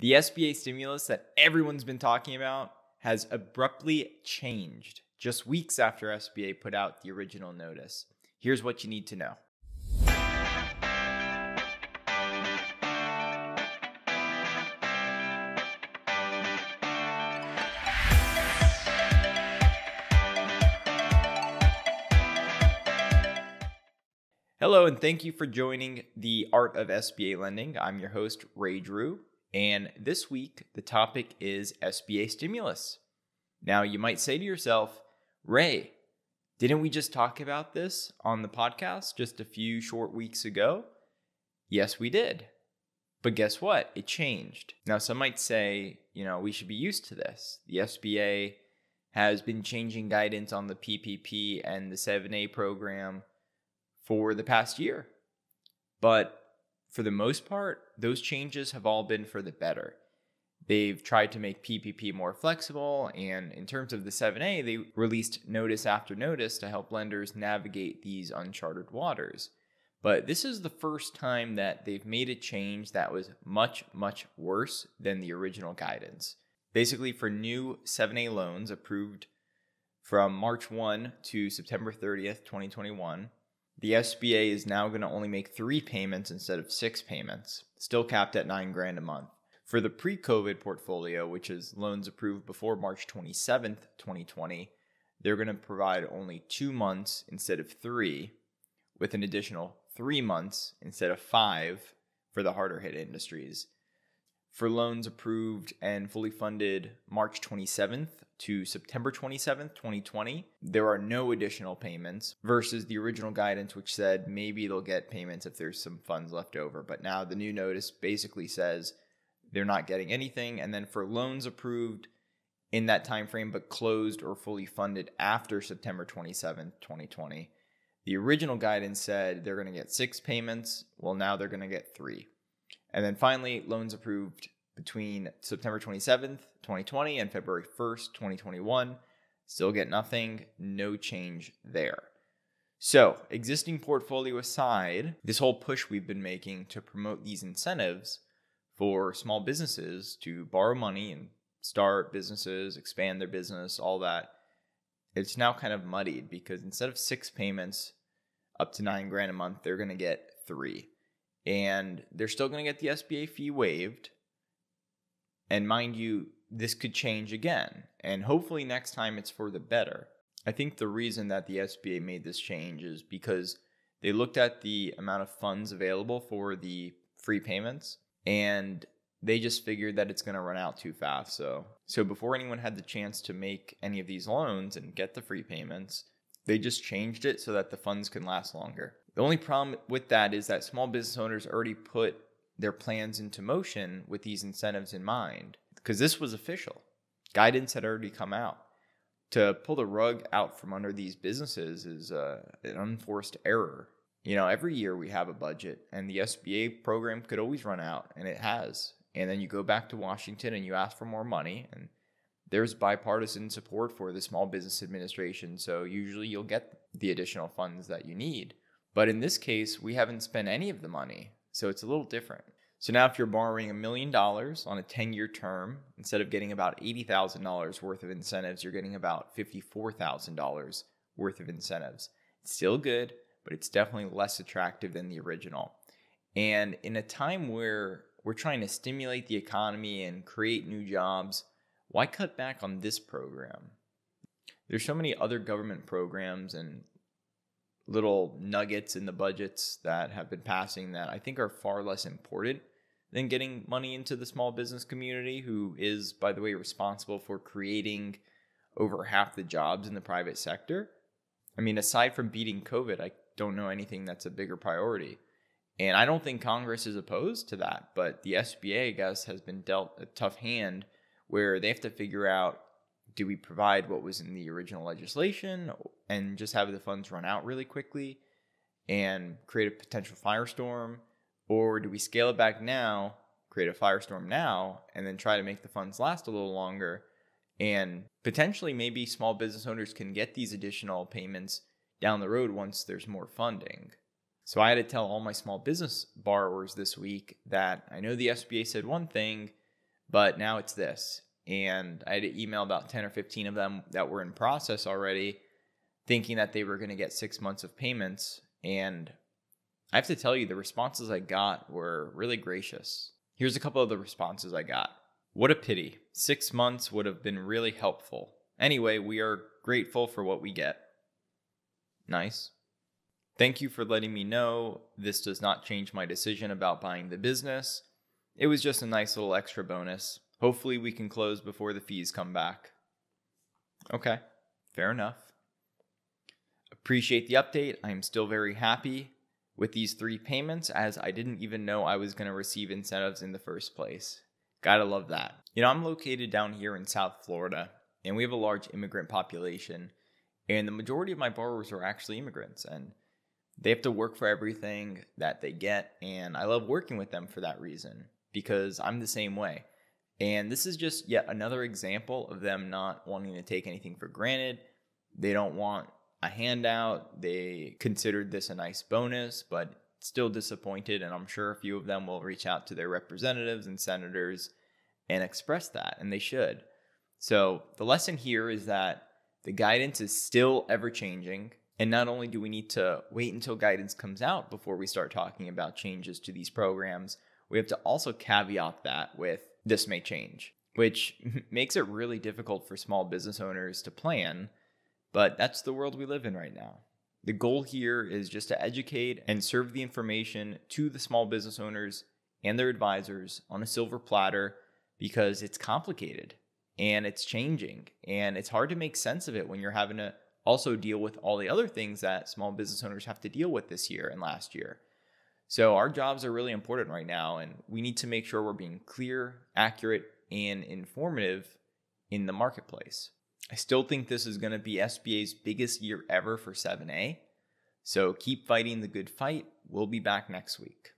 The SBA stimulus that everyone's been talking about has abruptly changed just weeks after SBA put out the original notice. Here's what you need to know. Hello, and thank you for joining the Art of SBA Lending. I'm your host, Ray Drew, and this week the topic is SBA stimulus. Now, you might say to yourself, Ray, didn't we just talk about this on the podcast just a few short weeks ago? Yes, we did. But guess what? It changed. Now, some might say, you know, we should be used to this. The SBA has been changing guidance on the PPP and the 7A program for the past year. But for the most part, those changes have all been for the better. They've tried to make PPP more flexible, and in terms of the 7A, they released notice after notice to help lenders navigate these uncharted waters. But this is the first time that they've made a change that was much, much worse than the original guidance. Basically, for new 7A loans approved from March 1 to September 30th, 2021, the SBA is now going to only make three payments instead of six payments, still capped at nine grand a month. For the pre COVID portfolio, which is loans approved before March 27th, 2020, they're going to provide only two months instead of three, with an additional three months instead of five for the harder hit industries. For loans approved and fully funded March 27th to September 27th, 2020, there are no additional payments versus the original guidance, which said maybe they'll get payments if there's some funds left over. But now the new notice basically says they're not getting anything. And then for loans approved in that time frame but closed or fully funded after September 27th, 2020, the original guidance said they're going to get six payments. Well, now they're going to get three. And then finally, loans approved between September 27th, 2020 and February 1st, 2021. Still get nothing, no change there. So, existing portfolio aside, this whole push we've been making to promote these incentives for small businesses to borrow money and start businesses, expand their business, all that, it's now kind of muddied because instead of six payments up to nine grand a month, they're going to get three. And they're still going to get the SBA fee waived, and mind you, this could change again. And hopefully next time it's for the better. I think the reason that the SBA made this change is because they looked at the amount of funds available for the free payments and they just figured that it's going to run out too fast. So, so before anyone had the chance to make any of these loans and get the free payments, they just changed it so that the funds can last longer. The only problem with that is that small business owners already put their plans into motion with these incentives in mind because this was official. Guidance had already come out. To pull the rug out from under these businesses is uh, an unforced error. You know, every year we have a budget, and the SBA program could always run out, and it has. And then you go back to Washington and you ask for more money, and there's bipartisan support for the Small Business Administration. So usually you'll get the additional funds that you need. But in this case, we haven't spent any of the money. So it's a little different. So now if you're borrowing a million dollars on a 10 year term, instead of getting about $80,000 worth of incentives, you're getting about $54,000 worth of incentives. It's still good, but it's definitely less attractive than the original. And in a time where we're trying to stimulate the economy and create new jobs, why cut back on this program? There's so many other government programs and little nuggets in the budgets that have been passing that I think are far less important than getting money into the small business community, who is, by the way, responsible for creating over half the jobs in the private sector. I mean, aside from beating COVID, I don't know anything that's a bigger priority. And I don't think Congress is opposed to that, but the SBA, I guess, has been dealt a tough hand where they have to figure out do we provide what was in the original legislation and just have the funds run out really quickly and create a potential firestorm? Or do we scale it back now, create a firestorm now, and then try to make the funds last a little longer? And potentially, maybe small business owners can get these additional payments down the road once there's more funding. So I had to tell all my small business borrowers this week that I know the SBA said one thing, But now it's this. And I had to email about 10 or 15 of them that were in process already, thinking that they were going to get six months of payments. And I have to tell you, the responses I got were really gracious. Here's a couple of the responses I got. What a pity. Six months would have been really helpful. Anyway, we are grateful for what we get. Nice. Thank you for letting me know. This does not change my decision about buying the business. It was just a nice little extra bonus. Hopefully, we can close before the fees come back. Okay, fair enough. Appreciate the update. I am still very happy with these three payments as I didn't even know I was going to receive incentives in the first place. Gotta love that. You know, I'm located down here in South Florida, and we have a large immigrant population, and the majority of my borrowers are actually immigrants, and they have to work for everything that they get, and I love working with them for that reason because I'm the same way. And this is just yet another example of them not wanting to take anything for granted. They don't want a handout. They considered this a nice bonus, but still disappointed. And I'm sure a few of them will reach out to their representatives and senators and express that, and they should. So the lesson here is that the guidance is still ever changing. And not only do we need to wait until guidance comes out before we start talking about changes to these programs, we have to also caveat that with this may change, which makes it really difficult for small business owners to plan. But that's the world we live in right now. The goal here is just to educate and serve the information to the small business owners and their advisors on a silver platter because it's complicated and it's changing and it's hard to make sense of it when you're having to also deal with all the other things that small business owners have to deal with this year and last year. So our jobs are really important right now and we need to make sure we're being clear, accurate, and informative in the marketplace. I still think this is going to be SBA's biggest year ever for 7A. So keep fighting the good fight. We'll be back next week.